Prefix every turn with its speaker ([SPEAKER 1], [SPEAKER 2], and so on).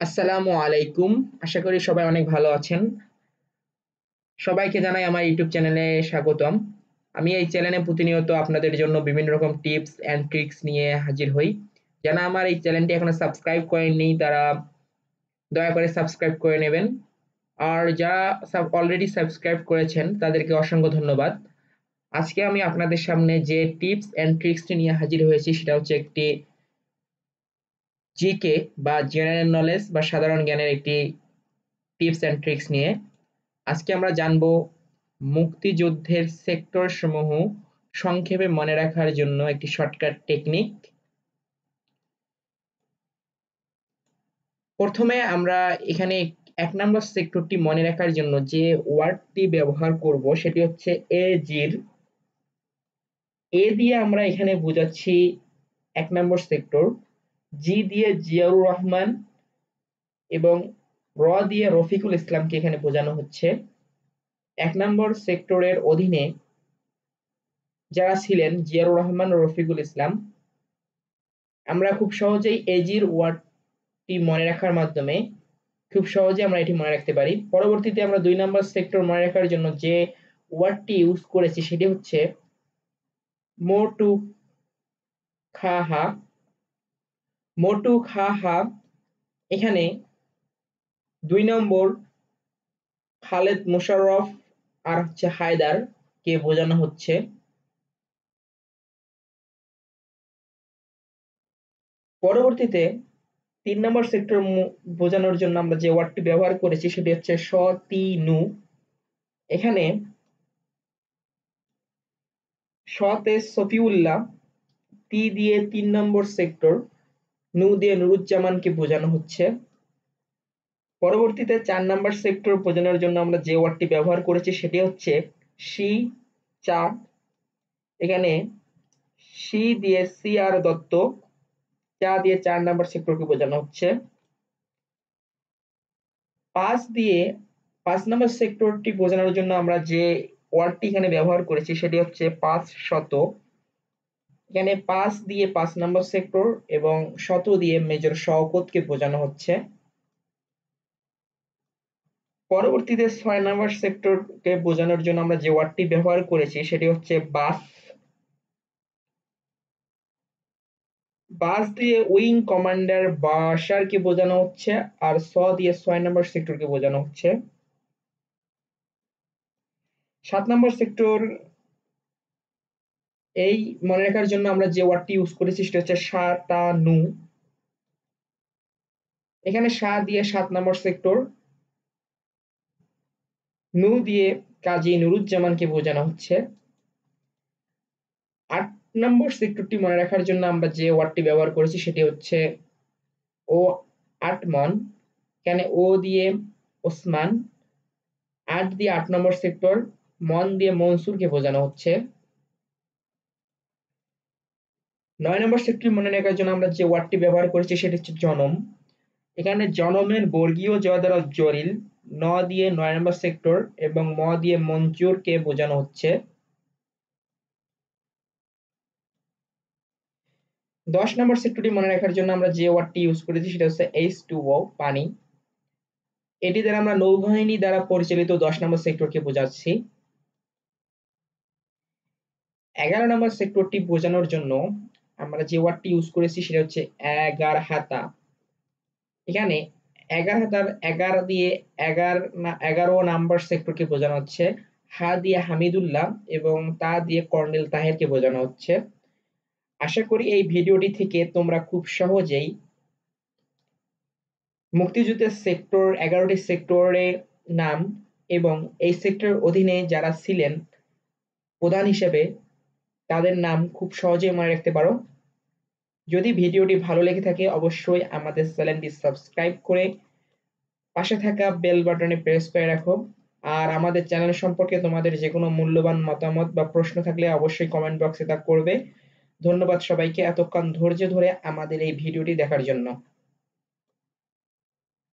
[SPEAKER 1] আসসালামু আলাইকুম। আশা করি সবাই অনেক ভালো আছেন। সবাইকে জানাই আমার ইউটিউব চ্যানেলে স্বাগতম। আমি এই চ্যানেলে প্রতিনিয়ত আপনাদের জন্য বিভিন্ন রকম টিপস অ্যান্ড ট্রিক্স নিয়ে হাজির হই। যারা আমার এই চ্যানেলটি এখনও সাবস্ক্রাইব করেননি, তারা দয়া করে সাবস্ক্রাইব করে নেবেন। আর যারা অলরেডি সাবস্ক্রাইব করেছেন, তাদেরকে অসংখ্য ধন্যবাদ। আজকে আমি আপনাদের সামনে যে টিপস অ্যান্ড ট্রিক্সটি নিয়ে হাজির হয়েছি, সেটা হচ্ছে একটি জিকে বা জেনারেল নলেজ বা সাধারণ জ্ঞানের একটি টিপস অ্যান্ড ট্রিক্স নিয়ে। আজকে আমরা জানব মুক্তিযুদ্ধের সেক্টর সমূহ সংক্ষেপে মনে রাখার জন্য একটি শর্টকাট টেকনিক প্রথমে আমরা এখানে এক নম্বর সেক্টরটি মনে রাখার জন্য যে ওয়ার্ডটি ব্যবহার করব সেটি হচ্ছে এ জির এ দিয়ে আমরা এখানে বোঝাচ্ছি এক নম্বর সেক্টর জি দিয়ে জিয়াউর রহমান এবং র দিয়ে রফিকুল ইসলামকে এখানে বোঝানো হচ্ছে। এক নম্বর সেক্টরের অধীনে যারা ছিলেন জিয়াউর রহমান রফিকুল ইসলাম, আমরা খুব সহজেই এজির ওয়ার্ডটি মনে রাখার মাধ্যমে খুব সহজে আমরা এটি মনে রাখতে পারি। পরবর্তীতে আমরা দুই নম্বর সেক্টর মনে রাখার জন্য যে ওয়ার্ডটি ইউজ করেছি সেটি হচ্ছে মোটু খাহা মোটু খা হা এখানে দুই নম্বর খালেদ মোশাররফ আর হচ্ছে হায়দার কে বোঝানো হচ্ছে। পরবর্তীতে তিন নম্বর সেক্টর বোঝানোর জন্য আমরা যে ওয়ার্ডটি ব্যবহার করেছি সেটি হচ্ছে নু এখানে সতে সফিউল্লাহ, তি দিয়ে তিন নম্বর সেক্টর নু দিয়ে নুরুজ্জামানকে বোঝানো হচ্ছে। পরবর্তীতে চার নাম্বার সেক্টর বোঝানোর জন্য আমরা যে ওয়ার্ডটি ব্যবহার করেছি সেটি হচ্ছে সি, চা, এখানে সি দিয়ে সি আর দত্ত, চা দিয়ে চার নাম্বার সেক্টরকে বোঝানো হচ্ছে। পাঁচ দিয়ে পাঁচ নাম্বার সেক্টরটি বোঝানোর জন্য আমরা যে ওয়ার্ডটি এখানে ব্যবহার করেছি সেটি হচ্ছে পাঁচ শত এখানে পাঁচ দিয়ে পাঁচ নম্বর সেক্টর এবং শত দিয়ে মেজর শওকতকে বোঝানো হচ্ছে। পরবর্তীতে ছয় নম্বর সেক্টরকে বোঝানোর জন্য আমরা যে ওয়ার্ডটি ব্যবহার করেছি সেটি হচ্ছে বাস। বাস দিয়ে উইং কমান্ডার বাসারকে বোঝানো হচ্ছে আর স দিয়ে ছয় নম্বর সেক্টরকে বোঝানো হচ্ছে। সাত নম্বর সেক্টর এই মনে রাখার জন্য আমরা যে ওয়ার্ডটি ইউজ করেছি সেটা হচ্ছে সাতানু এখানে সা দিয়ে সাত নম্বর সেক্টর নু দিয়ে কাজী নুরুজ্জামানকে বোঝানো হচ্ছে। আট নম্বর সেক্টরটি মনে রাখার জন্য আমরা যে ওয়ার্ডটি ব্যবহার করেছি সেটি হচ্ছে ও আটমন। এখানে ও দিয়ে ওসমান, আট দিয়ে আট নম্বর সেক্টর মন দিয়ে মনসুরকে বোঝানো হচ্ছে। নয় নম্বর সেক্টর মনে রাখার জন্য আমরা যে ওয়ার্ডটি ব্যবহার করেছি সেটি হচ্ছে জনম। এখানে জনমের বর্গীয় জ দ্বারা জরিল, ন দিয়ে নয় নম্বর সেক্টর এবং ম দিয়ে মঞ্জুরকে বোঝানো হচ্ছে। দশ নম্বর সেক্টরটি মনে রাখার জন্য আমরা যে ওয়ার্ডটি ইউজ করেছি সেটা হচ্ছে এইচ টু ও পানি। এটি দ্বারা আমরা নৌবাহিনী দ্বারা পরিচালিত দশ নম্বর সেক্টরকে বোঝাচ্ছি। এগারো নম্বর সেক্টরটি বোঝানোর জন্য আমরা যে ওয়ার্ডটি ইউজ করেছি সেটা হচ্ছে এগার হাতা এখানে এগার হাতার এগারো দিয়ে এগার না, এগারো নাম্বার সেক্টরকে বোঝানো হচ্ছে। হা দিয়ে হামিদুল্লাহ এবং তা দিয়ে কর্নেল তাহেরকে বোঝানো হচ্ছে। আশা করি এই ভিডিওটি থেকে তোমরা খুব সহজেই মুক্তিযুদ্ধের সেক্টর এগারোটি সেক্টরের নাম এবং এই সেক্টরের অধীনে যারা ছিলেন, প্রধান হিসেবে তাদের নাম খুব সহজেই মনে রাখতে পারো। যদি ভিডিওটি ভালো লেগে থাকে, অবশ্যই আমাদের চ্যানেলটি সাবস্ক্রাইব করে পাশে থাকা বেল বাটনে প্রেস করে রাখো। আর আমাদের চ্যানেল সম্পর্কে তোমাদের যে কোনো মূল্যবান মতামত বা প্রশ্ন থাকলে অবশ্যই কমেন্ট বক্সে তা করবে। ধন্যবাদ সবাইকে এতক্ষণ ধৈর্য ধরে আমাদের এই ভিডিওটি দেখার জন্য।